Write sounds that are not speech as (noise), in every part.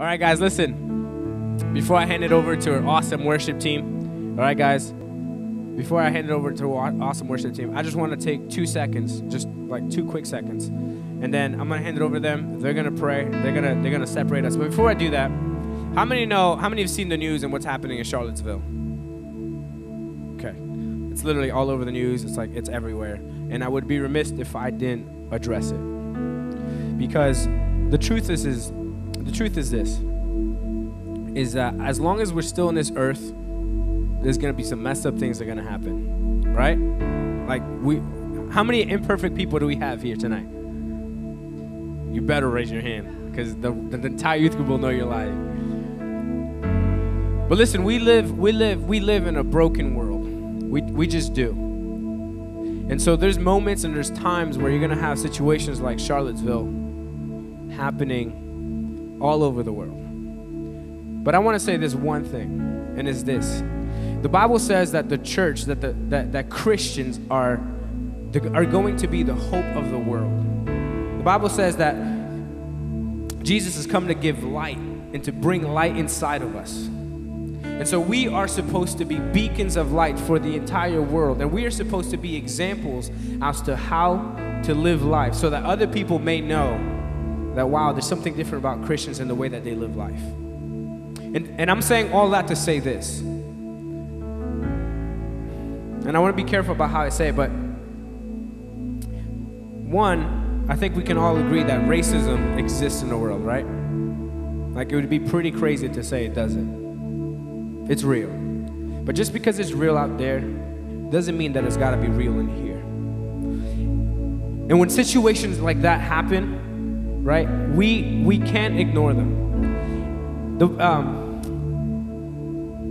All right, guys, listen. Before I hand it over to our awesome worship team, all right, guys, before I hand it over to our awesome worship team, I just want to take two seconds, just like two quick seconds, and then I'm gonna hand it over to them. They're gonna pray. They're gonna they're gonna separate us. But before I do that, how many know? How many have seen the news and what's happening in Charlottesville? Okay, it's literally all over the news. It's like it's everywhere, and I would be remiss if I didn't address it, because the truth is is the truth is this: is that as long as we're still in this earth there's gonna be some messed up things that are gonna happen, right? Like we, how many imperfect people do we have here tonight? You better raise your hand because the, the entire youth group will know you're lying. But listen, we live, we live, we live in a broken world. We we just do. And so there's moments and there's times where you're gonna have situations like Charlottesville happening all over the world. But I want to say this one thing, and it's this the Bible says that the church, that, the, that, that Christians are, are going to be the hope of the world. The Bible says that Jesus has come to give light and to bring light inside of us. And so we are supposed to be beacons of light for the entire world. And we are supposed to be examples as to how to live life so that other people may know that, wow, there's something different about Christians in the way that they live life. And, and I'm saying all that to say this and I want to be careful about how I say it, but one, I think we can all agree that racism exists in the world, right? Like it would be pretty crazy to say it doesn't. It's real. But just because it's real out there doesn't mean that it's got to be real in here. And when situations like that happen, right, we we can't ignore them. The, um,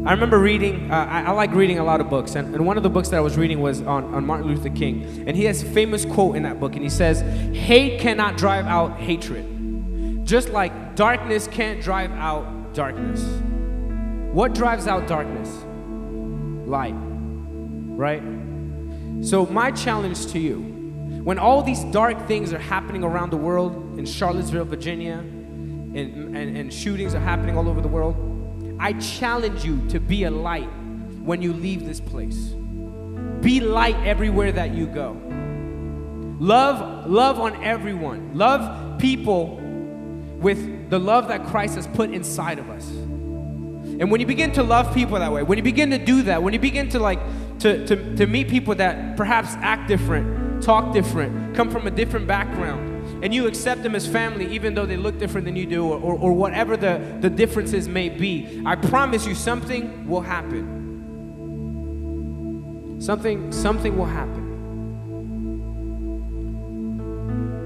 I remember reading, uh, I, I, like reading a lot of books, and, and one of the books that I was reading was on, on Martin Luther King. And he has a famous quote in that book, and he says, Hate cannot drive out hatred, just like darkness can't drive out darkness. What drives out darkness? Light, right? So, my challenge to you when all these dark things are happening around the world in Charlottesville, Virginia, and, and, and shootings are happening all over the world, I challenge you to be a light when you leave this place. Be light everywhere that you go. Love, love on everyone. Love people with the love that Christ has put inside of us. And when you begin to love people that way, when you begin to do that, when you begin to like to, to, to meet people that perhaps act different, talk different, come from a different background, and you accept them as family even though they look different than you do or, or, or whatever the, the differences may be, I promise you something will happen. Something, something will happen.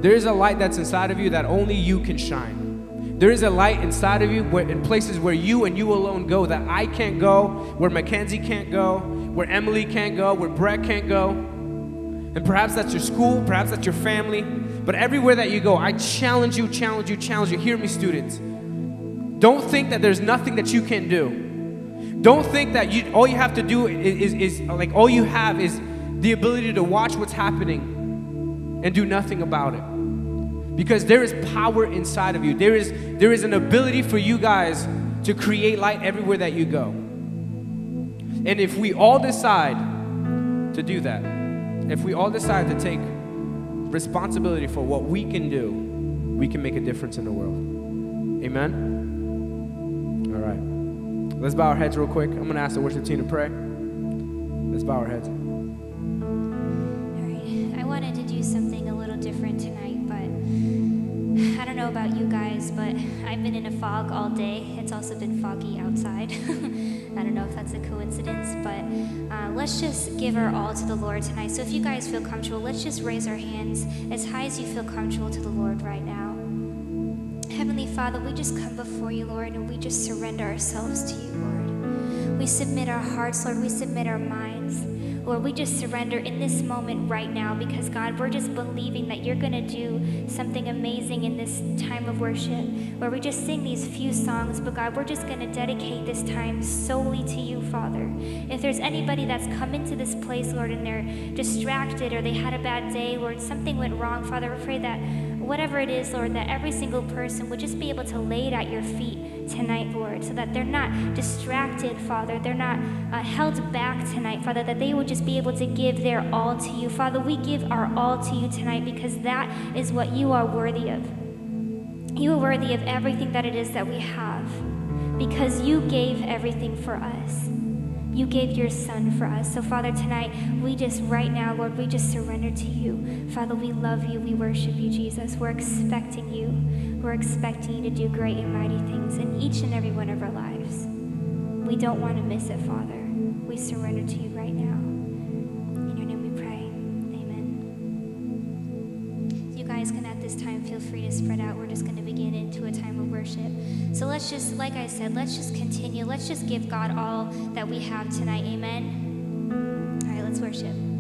There is a light that's inside of you that only you can shine. There is a light inside of you where, in places where you and you alone go that I can't go, where Mackenzie can't go, where Emily can't go, where Brett can't go. And perhaps that's your school, perhaps that's your family, but everywhere that you go, I challenge you, challenge you, challenge you. Hear me, students. Don't think that there's nothing that you can do. Don't think that you all you have to do is, is, is like all you have is the ability to watch what's happening and do nothing about it. Because there is power inside of you. There is there is an ability for you guys to create light everywhere that you go. And if we all decide to do that, if we all decide to take responsibility for what we can do, we can make a difference in the world. Amen? All right. Let's bow our heads real quick. I'm going to ask the worship team to pray. Let's bow our heads. All right. I wanted to do something a little different tonight, but I don't know about you guys, but I've been in a fog all day. It's also been foggy outside. (laughs) I don't know if that's a coincidence, but uh, let's just give our all to the Lord tonight. So if you guys feel comfortable, let's just raise our hands as high as you feel comfortable to the Lord right now. Heavenly Father, we just come before you, Lord, and we just surrender ourselves to you, Lord. We submit our hearts, Lord. We submit our minds. Lord, we just surrender in this moment right now because, God, we're just believing that you're going to do something amazing in this time of worship where we just sing these few songs, but God, we're just going to dedicate this time solely to you, Father. If there's anybody that's come into this place, Lord, and they're distracted or they had a bad day, Lord, something went wrong, Father, we pray that whatever it is, Lord, that every single person would just be able to lay it at your feet tonight, Lord, so that they're not distracted, Father. They're not uh, held back tonight, Father, that they would just be able to give their all to you. Father, we give our all to you tonight because that is what you are worthy of. You are worthy of everything that it is that we have because you gave everything for us. You gave your son for us. So, Father, tonight, we just, right now, Lord, we just surrender to you. Father, we love you. We worship you, Jesus. We're expecting you. We're expecting you to do great and mighty things in each and every one of our lives. We don't want to miss it, Father. We surrender to you right now. In your name we pray. Amen. You guys can at this time feel free to spread out. We're just going to into a time of worship. So let's just, like I said, let's just continue. Let's just give God all that we have tonight. Amen. All right, let's worship.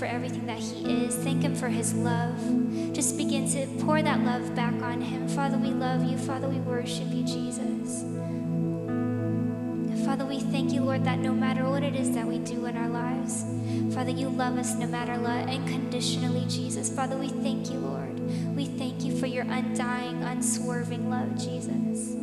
for everything that He is. Thank Him for His love. Just begin to pour that love back on Him. Father, we love you. Father, we worship you, Jesus. Father, we thank you, Lord, that no matter what it is that we do in our lives, Father, you love us no matter what, unconditionally, Jesus. Father, we thank you, Lord. We thank you for your undying, unswerving love, Jesus.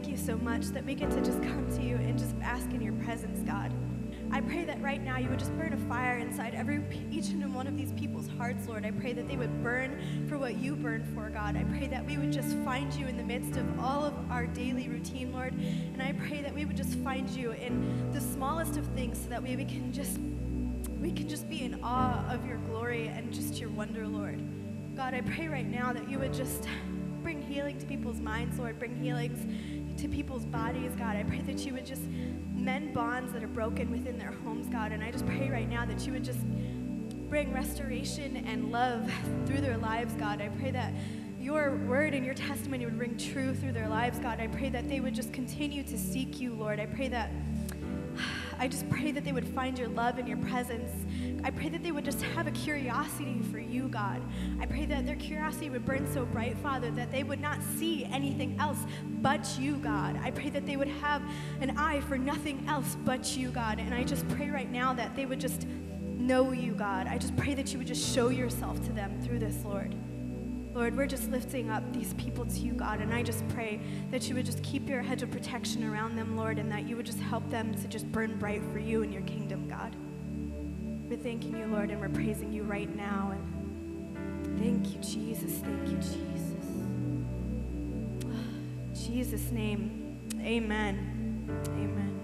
Thank you so much that we get to just come to you and just bask in your presence, God. I pray that right now you would just burn a fire inside every each and one of these people's hearts, Lord. I pray that they would burn for what you burn for, God. I pray that we would just find you in the midst of all of our daily routine, Lord. And I pray that we would just find you in the smallest of things so that way we can just we can just be in awe of your glory and just your wonder, Lord. God, I pray right now that you would just bring healing to people's minds, Lord, bring healings to people's bodies, God. I pray that you would just mend bonds that are broken within their homes, God. And I just pray right now that you would just bring restoration and love through their lives, God. I pray that your word and your testimony would ring true through their lives, God. I pray that they would just continue to seek you, Lord. I pray that (sighs) I just pray that they would find your love and your presence. I pray that they would just have a curiosity for you, God. I pray that their curiosity would burn so bright, Father, that they would not see anything else but you, God. I pray that they would have an eye for nothing else but you, God. And I just pray right now that they would just know you, God. I just pray that you would just show yourself to them through this, Lord. Lord, we're just lifting up these people to you, God, and I just pray that you would just keep your hedge of protection around them, Lord, and that you would just help them to just burn bright for you and your kingdom, God. We're thanking you, Lord, and we're praising you right now. And thank you, Jesus. Thank you, Jesus. (sighs) Jesus' name, amen. Amen.